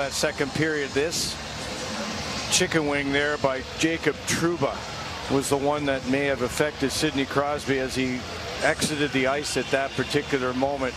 That second period, this chicken wing there by Jacob Trouba was the one that may have affected Sidney Crosby as he exited the ice at that particular moment.